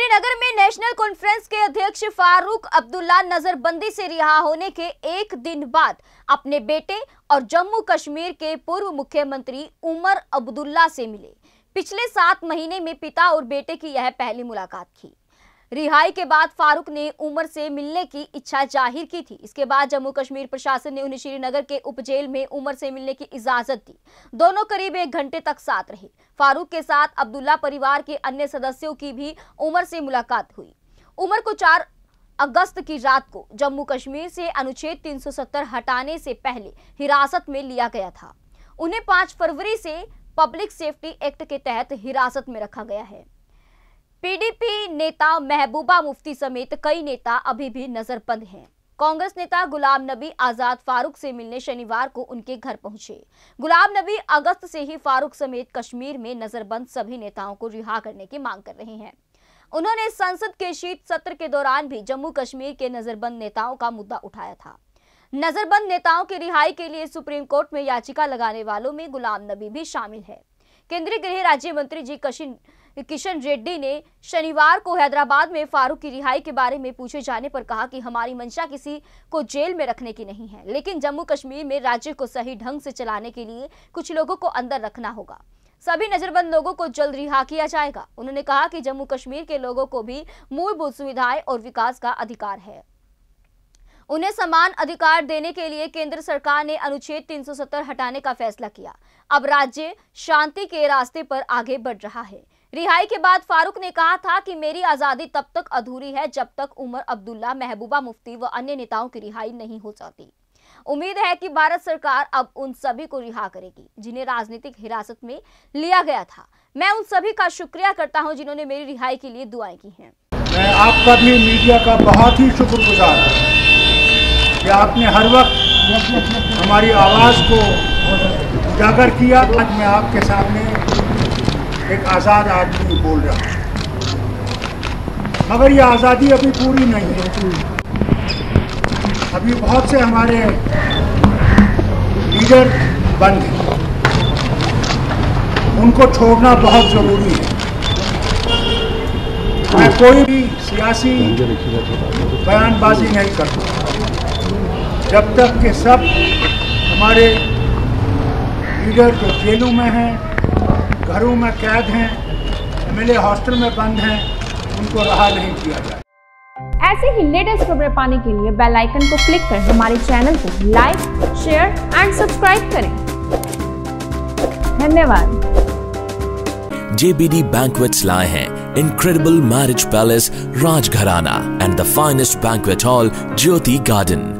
श्रीनगर में national conference के अध्यक्ष फारूक अब्दुल्ला नजरबंदी से रिहा होने के एक दिन बाद अपने बेटे और जम्मू कश्मीर के पूर्व मुख्यमंत्री उमर अब्दुल्ला से मिले। पिछले सात महीने में पिता और बेटे की यह पहली मुलाकात थी रिहाई के बाद फारूक ने उमर से मिलने की इच्छा ज़ाहिर की थी। इसके बाद जम्मू कश्मीर प्रशासन ने उन्हें श्रीनगर के उपजेल में उमर से मिलने की इजाज़त दी। दोनों करीब एक घंटे तक साथ रहे। फारूक के साथ अब्दुल्ला परिवार के अन्य सदस्यों की भी उमर से मुलाकात हुई। उमर को चार अगस्त की रात को जम्मू कश्मीर से अनुच्छेद 370 हटाने से पहले हिरासत में लिया गया था। उन्हें 5 फरवरी से पब्लिक सेफ्टी एक्ट के तहत हिरासत में रखा गया है। पीडीपी नेता महबूबा मुफ्ती समेत कई नेता अभी भी नजरबंद हैं। कांग्रेस नेता गुलाम नबी आज़ाद फारूक से मिलने शनिवार को उनके घर पहुँचे। गुलाम नबी अगस्त से ही फारूक समेत कश्मीर में नजरबंद सभी नेताओं को रिहा करने की मांग कर रहे हैं। उन्होंने संसद के शीत सत्र के दौरान भी जम्मू कश्मीर के नजरबंद नेताओं का मुद्दा उठाया था। नजरबंद नेताओं की रिहाई के लिए सुप्रीम कोर्ट में याचिका लगाने वालों में गुलाम नबी भी शामिल है। केंद्रीय गृह राज्य मंत्री जी कशिन किशन रेड्डी ने शनिवार को हैदराबाद में फारूक की रिहाई के बारे में पूछे जाने पर कहा कि हमारी मंशा किसी को जेल में रखने की नहीं है, लेकिन जम्मू कश्मीर में राज्य को सही ढंग से चलाने के लिए कुछ लोगों को अंदर रखना होगा। सभी नजरबंद लोगों को जल्द रिहा किया जाएगा। उन्होंने कहा कि जम्मू कश्मीर के लोगों को भी मूलभूत सुविधाएँ और विकास का अधिकार है। उन्हें समान अधिकार देने के लिए केंद्र सरकार ने अनुच्छेद 370 हटाने का फैसला किया। अब राज्य शांति के रास्ते पर आगे बढ़ रहा है। रिहाई के बाद फारूक ने कहा था कि मेरी आज़ादी तब तक अधूरी है जब तक उमर अब्दुल्ला, महबूबा मुफ्ती व अन्य नेताओं की रिहाई नहीं हो जाती। उम्मीद है कि भारत सरकार अब उन सभी को रिहा करेगी, जिन्हें राजनीतिक हिरासत में लिया गया था। मैं उन सभी का शुक्रिया करता हूँ जिन्होंने मेरी रिहाई के लिए दुआएँ की हैं। मैं आपका भी मीडिया का बहुत ही शुक्रगुजार हूँ कि आपने हर वक्त हमारी आवाज़ को उजागर किया आज मैं आपके सामने एक आज़ाद आदमी बोल रहा। हूँ मगर ये आज़ादी अभी पूरी नहीं है। अभी बहुत से हमारे लीडर बंद हैं उनको छोड़ना बहुत ज़रूरी है। मैं कोई भी सियासी बयानबाजी नहीं करता। जब तक के सब हमारे लीडर जो जेलों में हैं घरों में कैद हैं एमएलए हॉस्टल में बंद हैं उनको रहा नहीं किया जाए। ऐसे ही लेटेस्ट खबरें पाने के लिए बेल आइकन को क्लिक कर हमारे चैनल को लाइक शेयर एंड सब्सक्राइब करें। धन्यवाद। JBD Banquets lie हैं incredible marriage palace Rajgharana and the finest banquet hall Jyoti Garden.